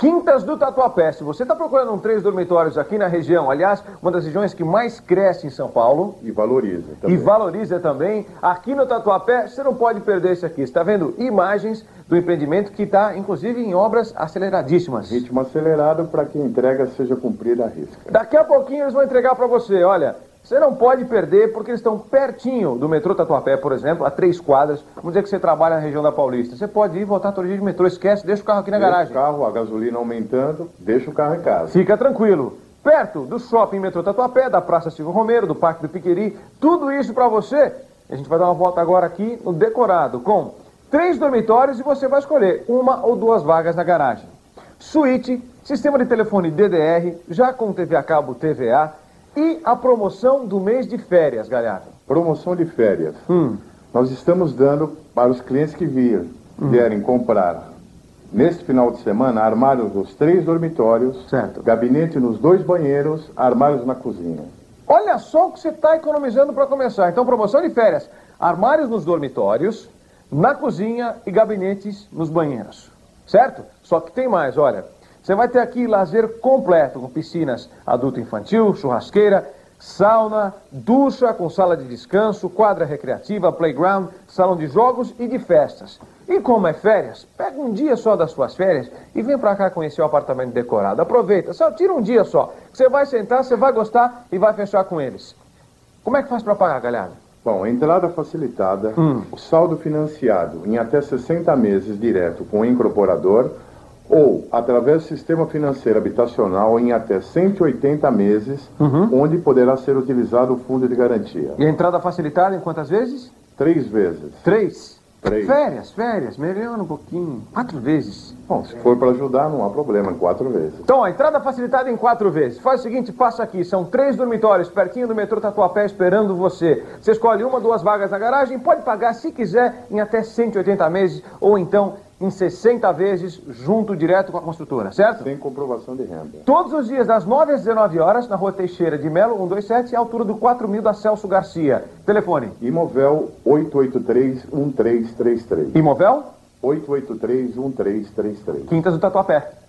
Quintas do Tatuapé. Se você está procurando um três dormitórios aqui na região, aliás, uma das regiões que mais cresce em São Paulo. E valoriza também. E valoriza também. Aqui no Tatuapé, você não pode perder isso aqui. Você está vendo imagens do empreendimento que está, inclusive, em obras aceleradíssimas. Ritmo acelerado para que a entrega seja cumprida à risca. Daqui a pouquinho eles vão entregar para você. Olha, você não pode perder porque eles estão pertinho do metrô Tatuapé, por exemplo, a três quadras. Vamos dizer que você trabalha na região da Paulista. Você pode ir voltar todo dia de metrô, esquece, deixa o carro aqui na deixa garagem. o carro, a gasolina aumentando, deixa o carro em casa. Fica tranquilo. Perto do shopping metrô Tatuapé, da Praça Silvio Romero, do Parque do Piqueri, tudo isso para você. A gente vai dar uma volta agora aqui no decorado com três dormitórios e você vai escolher uma ou duas vagas na garagem. Suíte, sistema de telefone DDR, já com TV a cabo TVA, e a promoção do mês de férias, galera? Promoção de férias. Hum. Nós estamos dando para os clientes que vir, hum. vierem comprar neste final de semana armários nos três dormitórios, certo. gabinete nos dois banheiros, armários na cozinha. Olha só o que você está economizando para começar. Então, promoção de férias: armários nos dormitórios, na cozinha e gabinetes nos banheiros. Certo? Só que tem mais, olha. Você vai ter aqui lazer completo, com piscinas adulto-infantil, churrasqueira, sauna, ducha com sala de descanso, quadra recreativa, playground, salão de jogos e de festas. E como é férias, pega um dia só das suas férias e vem para cá conhecer o apartamento decorado. Aproveita, só tira um dia só. Você vai sentar, você vai gostar e vai fechar com eles. Como é que faz para pagar, galera? Bom, entrada facilitada, hum. o saldo financiado em até 60 meses direto com o incorporador ou através do sistema financeiro habitacional em até 180 meses, uhum. onde poderá ser utilizado o fundo de garantia. E a entrada facilitada em quantas vezes? Três vezes. Três? Três. Férias, férias, melhorando um pouquinho. Quatro vezes. Bom, se for para ajudar, não há problema, quatro vezes. Então, a entrada facilitada em quatro vezes. Faz o seguinte, passa aqui, são três dormitórios, pertinho do metrô Tatuapé, esperando você. Você escolhe uma, duas vagas na garagem, pode pagar, se quiser, em até 180 meses, ou então em 60 vezes, junto direto com a construtora, certo? Sem comprovação de renda. Todos os dias, das 9 às 19 horas, na rua Teixeira de Melo, 127, à altura do 4000 da Celso Garcia. Telefone? Imovel 883-1333. Imovel? 883-1333. Quintas do Tatuapé.